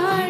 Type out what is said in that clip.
heart.